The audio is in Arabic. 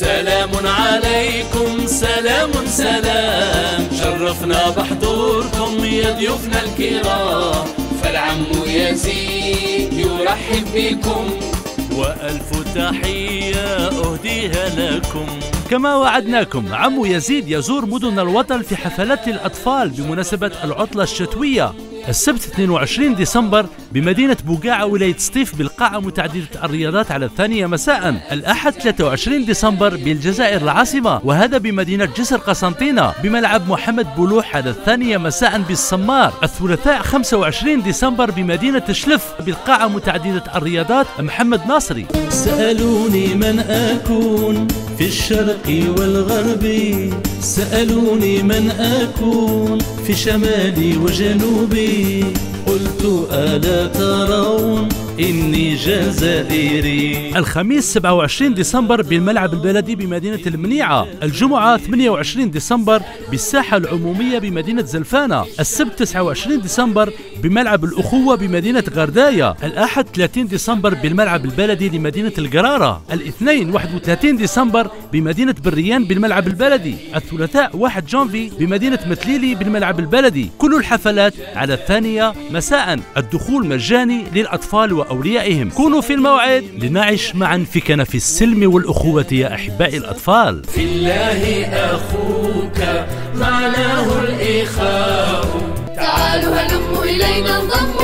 سلام عليكم سلام سلام. شرفنا بحضوركم يا ضيوفنا الكرام. فالعم يزيد يرحب بكم. وألف تحية أهديها لكم. كما وعدناكم عمو يزيد يزور مدن الوطن في حفلات للأطفال بمناسبة العطلة الشتوية. السبت 22 ديسمبر بمدينة بوقاعة ولاية سطيف بالقاعة متعددة الرياضات على الثانية مساء. الأحد 23 ديسمبر بالجزائر العاصمة وهذا بمدينة جسر قسنطينة بملعب محمد بولوح على الثانية مساء بالسمار. الثلاثاء 25 ديسمبر بمدينة شلف بالقاعة متعددة الرياضات محمد ناصري. سألوني من أكون في الشرق والغرب. سألوني من أكون في شمالي وجنوبي. قلت ألا ترون إني جزائري. الخميس 27 ديسمبر بالملعب البلدي بمدينة المنيعة. الجمعة 28 ديسمبر بالساحة العمومية بمدينة زلفانة. السبت 29 ديسمبر بملعب الأخوة بمدينة غرداية. الأحد 30 ديسمبر بالملعب البلدي لمدينة القرارة. الاثنين 31 ديسمبر بمدينة بريان بالملعب البلدي. الثلاثاء 1 جانفي بمدينة متليلي بالملعب البلدي. كل الحفلات على الثانية مساء. الدخول مجاني للأطفال وأوليائهم. كونوا في الموعد لنعيش معا في كنف السلم والأخوة يا أحبائي الأطفال. في الله أخوك معناه الإخاء. تعالوا هلموا إلينا انضموا